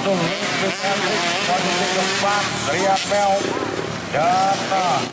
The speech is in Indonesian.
posisi keempat Ria Mel dan